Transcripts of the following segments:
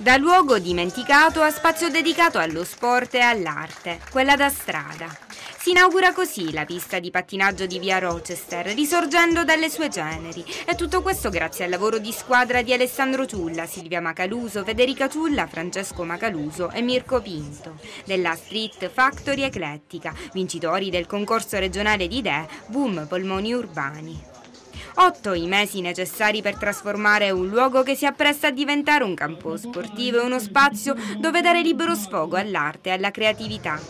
Da luogo dimenticato a spazio dedicato allo sport e all'arte, quella da strada. Si inaugura così la pista di pattinaggio di via Rochester, risorgendo dalle sue ceneri. E tutto questo grazie al lavoro di squadra di Alessandro Ciulla, Silvia Macaluso, Federica Ciulla, Francesco Macaluso e Mirko Pinto, della Street Factory Eclettica, vincitori del concorso regionale di idee Boom Polmoni Urbani. Otto i mesi necessari per trasformare un luogo che si appresta a diventare un campo sportivo e uno spazio dove dare libero sfogo all'arte e alla creatività.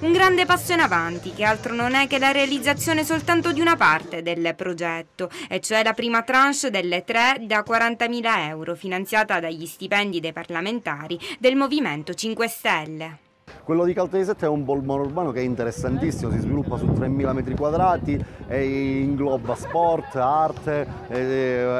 Un grande passo in avanti che altro non è che la realizzazione soltanto di una parte del progetto, e cioè la prima tranche delle tre da 40.000 euro finanziata dagli stipendi dei parlamentari del Movimento 5 Stelle. Quello di Caltanissetta è un polmone urbano che è interessantissimo, si sviluppa su 3.000 metri quadrati e ingloba sport, arte e,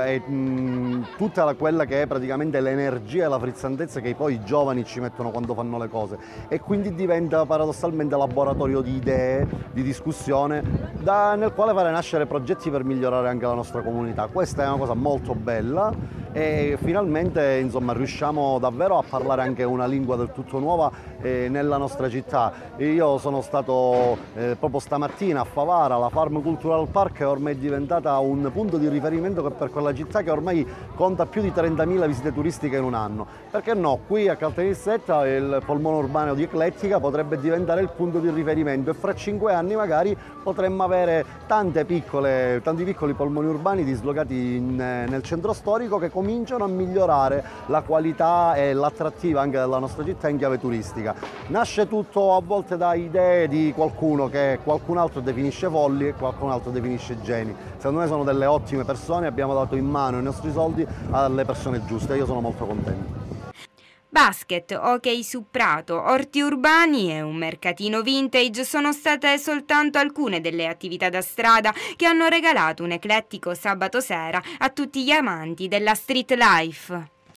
e mh, tutta la, quella che è praticamente l'energia e la frizzantezza che poi i giovani ci mettono quando fanno le cose e quindi diventa paradossalmente laboratorio di idee, di discussione da, nel quale fare nascere progetti per migliorare anche la nostra comunità. Questa è una cosa molto bella e finalmente insomma, riusciamo davvero a parlare anche una lingua del tutto nuova eh, nella nostra città. Io sono stato eh, proprio stamattina a Favara, la Farm Cultural Park è ormai diventata un punto di riferimento per quella città che ormai conta più di 30.000 visite turistiche in un anno. Perché no, qui a Caltanissetta il polmone urbano di Eclettica potrebbe diventare il punto di riferimento e fra cinque anni magari potremmo avere piccole, tanti piccoli polmoni urbani dislocati in, nel centro storico che cominciano a migliorare la qualità e l'attrattiva anche della nostra città in chiave turistica. Nasce tutto a volte da idee di qualcuno che qualcun altro definisce folli e qualcun altro definisce geni. Secondo me sono delle ottime persone, abbiamo dato in mano i nostri soldi alle persone giuste io sono molto contento. Basket, hockey su prato, orti urbani e un mercatino vintage sono state soltanto alcune delle attività da strada che hanno regalato un eclettico sabato sera a tutti gli amanti della street life.